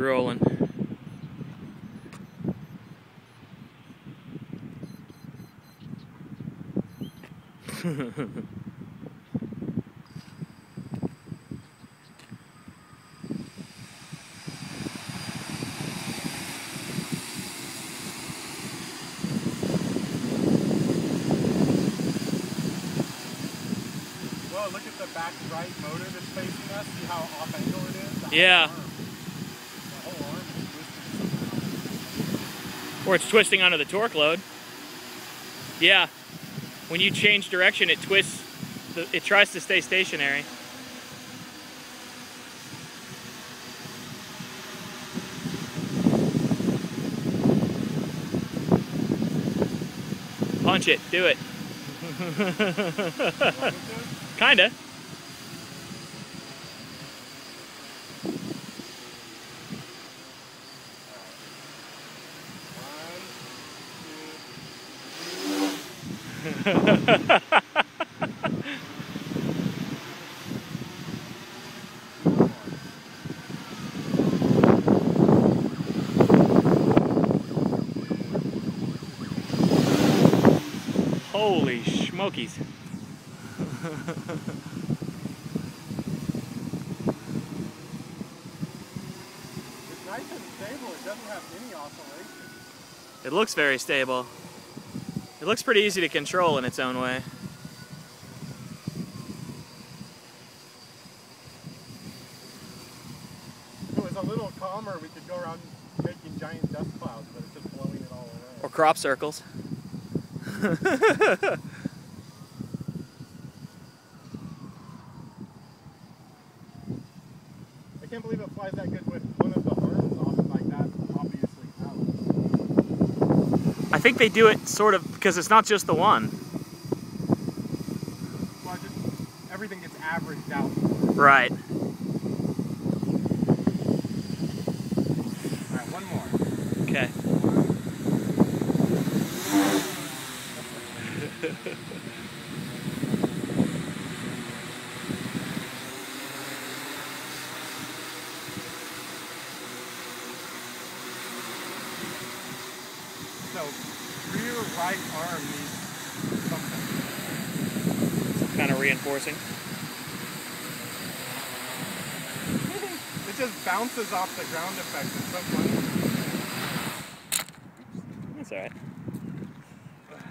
rolling. Well, look at the back right motor that's facing us. See how off angle it is? Yeah. whole arm- The whole arm is twisted. Or it's twisting onto the torque load. Yeah. When you change direction, it twists. The, it tries to stay stationary. Punch it. Do it. Kinda. Holy smokies. It's nice and stable. It doesn't have any oscillation. It looks very stable. It looks pretty easy to control in its own way. If it was a little calmer, we could go around making giant dust clouds, but it's just blowing it all away. Or crop circles. I can't believe it flies that good with one of the arms off like that, obviously out. I think they do it sort of because it's not just the one. Well, just everything gets averaged out. Right. All right, one more. Okay. So, rear right arm needs something. Kind of reinforcing. It just bounces off the ground effect. It's so funny. That's alright.